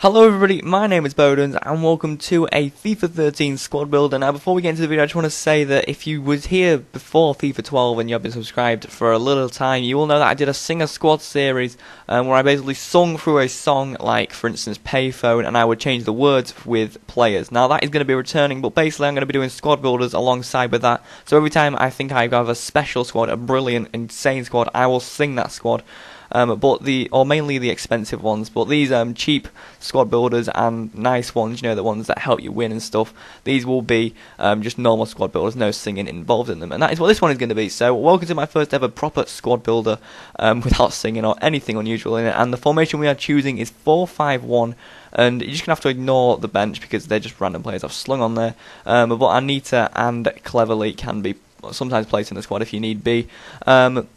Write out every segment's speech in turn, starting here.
Hello everybody, my name is Bodens and welcome to a FIFA 13 squad builder. Now before we get into the video I just want to say that if you was here before FIFA 12 and you have been subscribed for a little time, you will know that I did a singer squad series um, where I basically sung through a song like for instance Payphone and I would change the words with players. Now that is going to be returning but basically I'm going to be doing squad builders alongside with that. So every time I think I have a special squad, a brilliant, insane squad, I will sing that squad um, but the or mainly the expensive ones. But these um, cheap squad builders and nice ones, you know, the ones that help you win and stuff. These will be um, just normal squad builders, no singing involved in them, and that is what this one is going to be. So welcome to my first ever proper squad builder um, without singing or anything unusual in it. And the formation we are choosing is four five one and you're just gonna have to ignore the bench because they're just random players I've slung on there. Um, but Anita and Cleverley can be sometimes placed in the squad if you need be. Um,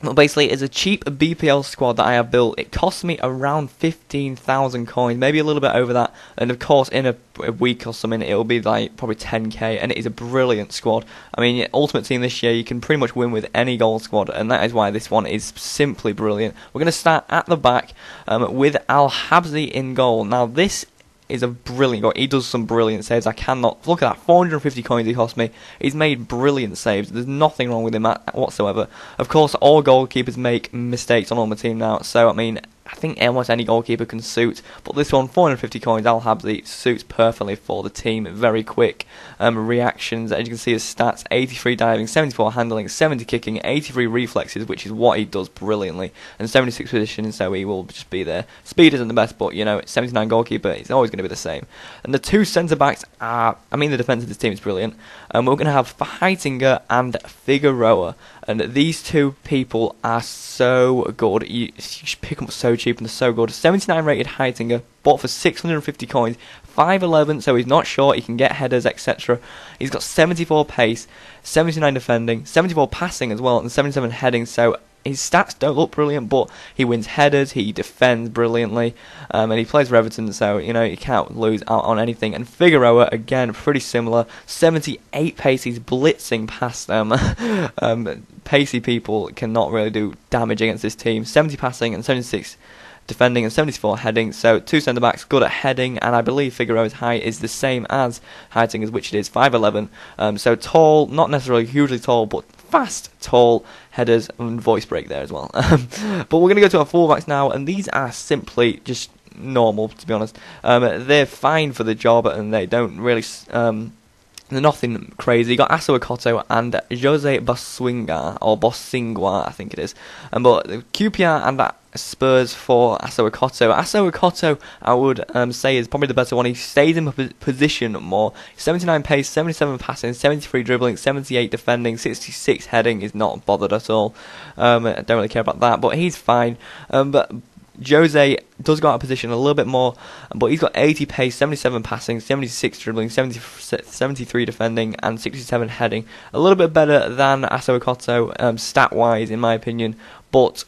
well, basically, it's a cheap BPL squad that I have built. It cost me around 15,000 coins, maybe a little bit over that. And of course, in a, a, week or something, it'll be like probably 10k. And it is a brilliant squad. I mean, Ultimate Team this year, you can pretty much win with any gold squad. And that is why this one is simply brilliant. We're going to start at the back um, with Al Habsi in goal. Now, this is a brilliant guy. He does some brilliant saves. I cannot look at that. 450 coins he cost me. He's made brilliant saves. There's nothing wrong with him whatsoever. Of course, all goalkeepers make mistakes on all my team now. So I mean, I think almost any goalkeeper can suit, but this one, 450 coins, Al Habsi suits perfectly for the team. Very quick um, reactions, as you can see his stats 83 diving, 74 handling, 70 kicking, 83 reflexes, which is what he does brilliantly, and 76 positioning, so he will just be there. Speed isn't the best, but you know, 79 goalkeeper, it's always going to be the same. And the two centre backs are, I mean, the defence of this team is brilliant. And um, we're going to have Heitinga and Figueroa. And these two people are so good. You, you pick them up so cheap and they're so good. 79 rated Heitinga, bought for 650 coins. 5'11, so he's not short, he can get headers, etc. He's got 74 pace, 79 defending, 74 passing as well, and 77 heading, so his stats don't look brilliant, but he wins headers, he defends brilliantly, um, and he plays for Everton, so you know you can't lose out on anything. And Figueroa again, pretty similar, 78 pace, he's blitzing past them. um, pacey people cannot really do damage against this team. 70 passing and 76 defending and 74 heading. So two centre backs good at heading, and I believe Figueroa's height is the same as Heitinga's, which it is 5'11. Um, so tall, not necessarily hugely tall, but fast, tall headers and voice break there as well. Um, but we're going to go to our fullbacks now, and these are simply just normal, to be honest. Um, they're fine for the job, and they don't really. Um, nothing crazy. You got Assou-Ekotto and Jose Boswinga, or Bosingwa, I think it is. Um, but QPR and Spurs for. Assou-Ekotto, I would um, say, is probably the better one. He stays in position more. 79 pace, 77 passing, 73 dribbling, 78 defending, 66 heading is not bothered at all. Um, I don't really care about that, but he's fine. Um, but Jose does go out of position a little bit more, but he's got 80 pace, 77 passing, 76 dribbling, 70, 73 defending, and 67 heading. A little bit better than Assou-Ekotto um, stat wise, in my opinion, but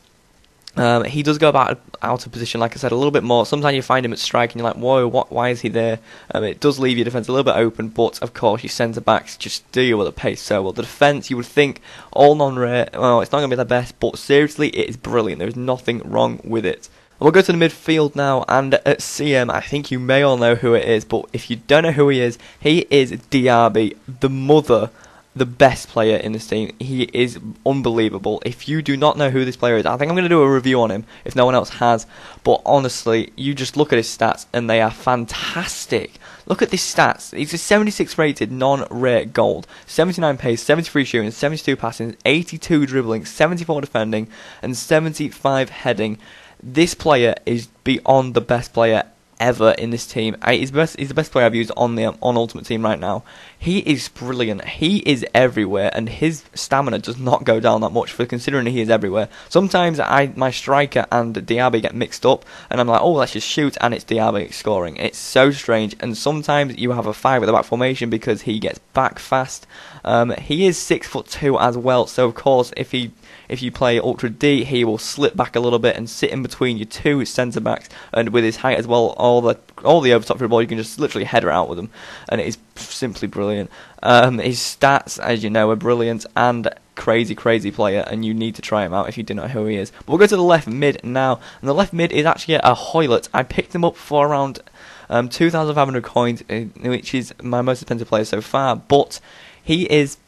um, he does go about out of position, like I said, a little bit more. Sometimes you find him at strike and you're like, whoa, what, why is he there? Um, it does leave your defence a little bit open, but of course, your centre backs just deal with the pace so well. The defence, you would think, all non rare, well, it's not going to be the best, but seriously, it is brilliant. There is nothing wrong with it. We'll go to the midfield now, and at CM, I think you may all know who it is, but if you don't know who he is, he is Diaby, the mother the best player in this team. He is unbelievable. If you do not know who this player is, I think I'm going to do a review on him if no one else has. But honestly, you just look at his stats and they are fantastic. Look at these stats. He's a 76 rated non-rare gold, 79 pace, 73 shooting, 72 passing, 82 dribbling, 74 defending, and 75 heading. This player is beyond the best player ever in this team. he's, best, he's the best player I've used on the on Ultimate Team right now. He is brilliant. He is everywhere, and his stamina does not go down that much for considering he is everywhere. Sometimes I my striker and Diaby get mixed up, and I'm like, oh, let's just shoot, and it's Diaby scoring. It's so strange, and sometimes you have a fight with the back formation because he gets back fast. Um, he is six foot two as well, so of course if he if you play Ultra D, he will slip back a little bit and sit in between your two centre backs, and with his height as well, all the all the overtop for the ball, you can just literally header out with him, and it is simply brilliant. Um, his stats, as you know, are brilliant, and crazy, crazy player, and you need to try him out if you do not know who he is. But we'll go to the left mid now, and the left mid is actually a Hoilett. I picked him up for around um, 2,500 coins, uh, which is my most expensive player so far, but he is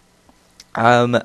um,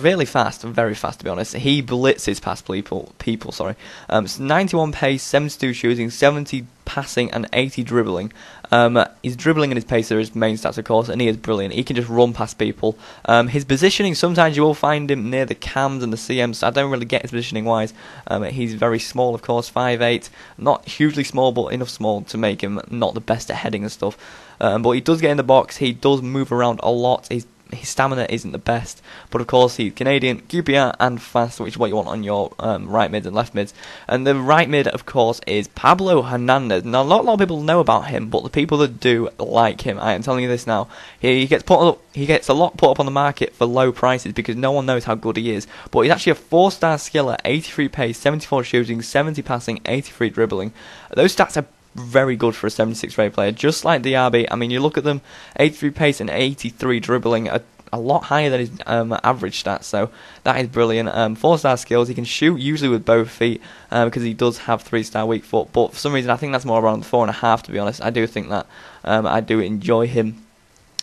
really fast, very fast to be honest. He blitzes past people. People, sorry. Um, 91 pace, 72 shooting, 70 passing, and 80 dribbling. Um, his dribbling and his pace are his main stats, of course, and he is brilliant. He can just run past people. Um, his positioning, sometimes you will find him near the cams and the CMs. I don't really get his positioning wise. Um, he's very small, of course, 5'8", not hugely small, but enough small to make him not the best at heading and stuff. Um, but he does get in the box. He does move around a lot. He's his stamina isn't the best, but of course he's Canadian, QPR, and fast, which is what you want on your um, right mid and left mids. And the right mid, of course, is Pablo Hernandez. Now, a lot of people know about him, but the people that do like him, I am telling you this now. He gets put up, he gets a lot put up on the market for low prices because no one knows how good he is. But he's actually a four-star skiller, 83 pace, 74 shooting, 70 passing, 83 dribbling. Those stats are very good for a 76 rate player, just like Diaby. I mean, you look at them, 83 pace and 83 dribbling, a, a lot higher than his um, average stats, so that is brilliant. Um, four star skills, he can shoot usually with both feet um, because he does have three star weak foot, but for some reason I think that's more around four and a half to be honest. I do think that um, I do enjoy him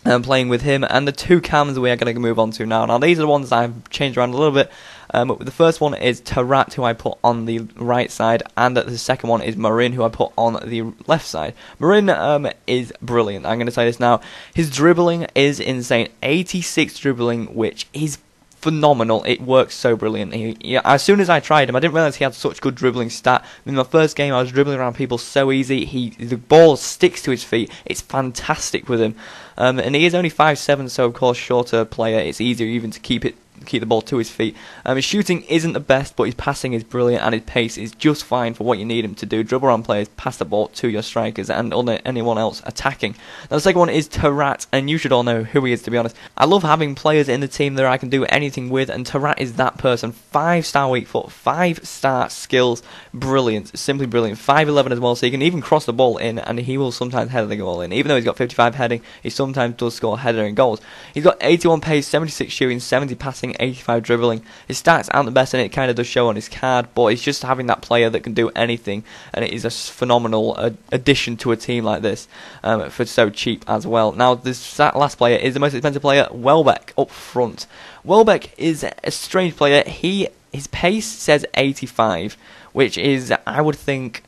um, playing with him. And the two cams we are going to move on to now. Now, these are the ones I've changed around a little bit. Um, the first one is Taarabt, who I put on the right side, and the second one is Marin, who I put on the left side. Marin um, is brilliant. I'm going to say this now. His dribbling is insane. 86 dribbling, which is phenomenal. It works so brilliantly. Yeah, as soon as I tried him, I didn't realize he had such good dribbling stat. In my first game, I was dribbling around people so easy. He the ball sticks to his feet. It's fantastic with him. Um, and he is only five seven, so of course shorter player. It's easier even to keep it keep the ball to his feet. Um, his shooting isn't the best, but his passing is brilliant and his pace is just fine for what you need him to do. Dribble around players, pass the ball to your strikers and anyone else attacking. Now the second one is Taarabt, and you should all know who he is to be honest. I love having players in the team that I can do anything with, and Taarabt is that person. Five star weak foot, five star skills, brilliant, simply brilliant. 5'11 as well, so he can even cross the ball in, and he will sometimes head the goal in. Even though he's got 55 heading, he sometimes does score header and goals. He's got 81 pace, 76 shooting, 70 passing, 85 dribbling. His stats aren't the best, and it kind of does show on his card. But it's just having that player that can do anything, and it is a phenomenal uh, addition to a team like this um, for so cheap as well. Now, this last player is the most expensive player, Welbeck, up front. Welbeck is a strange player. He his pace says 85, which is I would think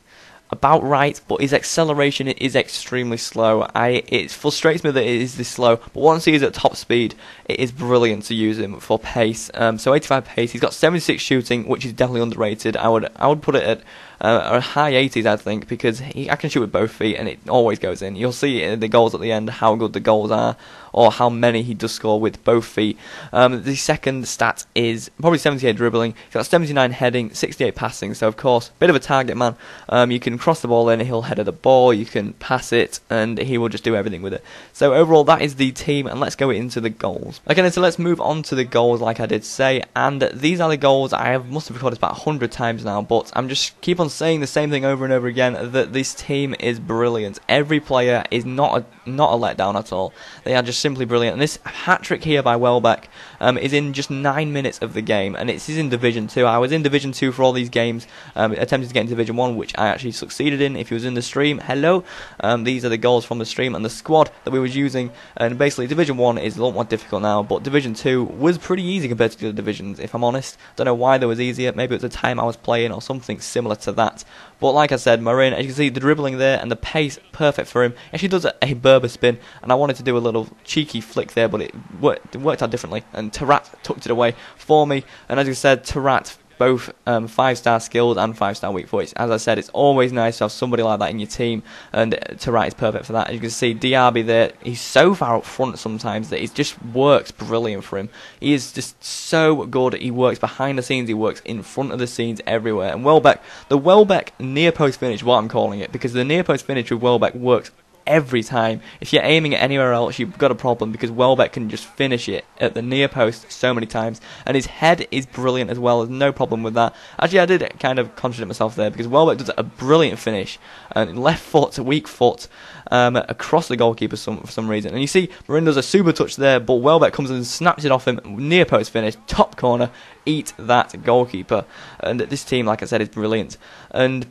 about right, but his acceleration is extremely slow. I it frustrates me that it is this slow, but once he is at top speed, it is brilliant to use him for pace. Um, so 85 pace, he's got 76 shooting, which is definitely underrated. I would I would put it at uh, a high 80s, I think, because he, I can shoot with both feet and it always goes in. You'll see in the goals at the end how good the goals are or how many he does score with both feet. Um, the second stat is probably 78 dribbling. He's got 79 heading, 68 passing. So of course, bit of a target man. Um, you can cross the ball in, he'll head at the ball. You can pass it, and he will just do everything with it. So overall, that is the team, and let's go into the goals. Okay, so let's move on to the goals, like I did say. And these are the goals I have must have recorded about 100 times now, but I'm just keep on saying the same thing over and over again that this team is brilliant. Every player is not a, not a letdown at all. They are just simply brilliant. And this hat trick here by Welbeck um, is in just nine minutes of the game, and it's in Division Two. I was in Division Two for all these games, um, attempting to get into Division One, which I actually succeeded in. If you was in the stream, hello. Um, these are the goals from the stream and the squad that we was using. And basically, Division One is a lot more difficult now, but Division Two was pretty easy compared to the other divisions. If I'm honest, don't know why there was easier. Maybe it was the time I was playing or something similar to that. But like I said, Marin, as you can see, the dribbling there and the pace, perfect for him. Actually does a, a Berba spin, and I wanted to do a little cheeky flick there, but it worked, it worked out differently. And Taarabt tucked it away for me. And as you said, Taarabt both um, five star skilled and five star weak foot. As I said, it's always nice to have somebody like that in your team, and Taarabt is perfect for that. As you can see, Diaby there, he's so far up front sometimes that it just works brilliant for him. He is just so good. He works behind the scenes, he works in front of the scenes everywhere. And Welbeck, the Welbeck near post finish, what I'm calling it, because the near post finish with Welbeck works every time. If you're aiming it anywhere else, you've got a problem because Welbeck can just finish it at the near post so many times, and his head is brilliant as well. There's no problem with that. Actually, I did kind of contradict myself there because Welbeck does a brilliant finish, and left foot, weak foot, um, across the goalkeeper some, for some reason. And you see, Marin does a super touch there, but Welbeck comes and snaps it off him, near post finish, top corner, eat that goalkeeper. And this team, like I said, is brilliant. And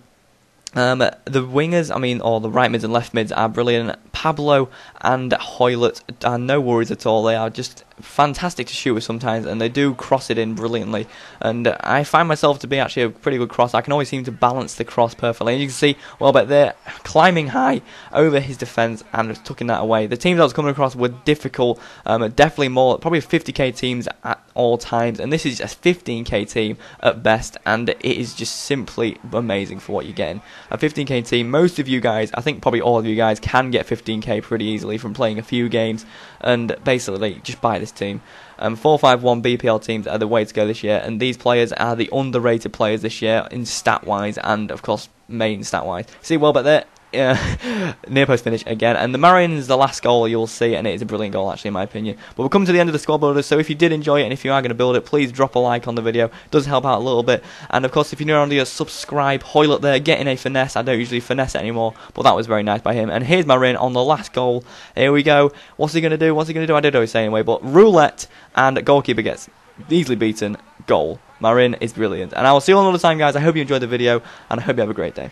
um, the wingers, I mean, or the right mids and left mids are brilliant. Pablo and Hoilett are no worries at all. They are just fantastic to shoot with sometimes, and they do cross it in brilliantly. And I find myself to be actually a pretty good cross. I can always seem to balance the cross perfectly. And you can see, well, but they're climbing high over his defence and tucking that away. The teams I was coming across were difficult, um, definitely more, probably 50k teams at all times, and this is a 15k team at best, and it is just simply amazing for what you're getting. A 15k team, most of you guys, I think probably all of you guys, can get 15k pretty easily from playing a few games, and basically just buy this this team. Um, 4-5-1 BPL teams are the way to go this year, and these players are the underrated players this year in stat-wise and, of course, main stat-wise. See well, but there uh, near post finish again. And the Marion's the last goal you'll see, and it is a brilliant goal, actually, in my opinion. But we're coming to the end of the squad builder, so if you did enjoy it and if you are going to build it, please drop a like on the video. It does help out a little bit. And of course, if you're new around here, subscribe. Hoyle up there, getting a finesse. I don't usually finesse it anymore, but that was very nice by him. And here's Marin on the last goal. Here we go. What's he going to do? What's he going to do? I did always say anyway, but roulette and goalkeeper gets easily beaten. Goal. Marin is brilliant. And I will see you all another time, guys. I hope you enjoyed the video, and I hope you have a great day.